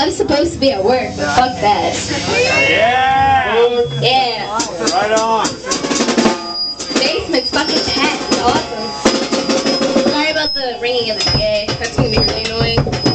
I'm supposed to be at work, but fuck that. Yeah! Yeah. Right on. Basement fucking is Awesome. Sorry about the ringing of the PA. That's gonna be really annoying.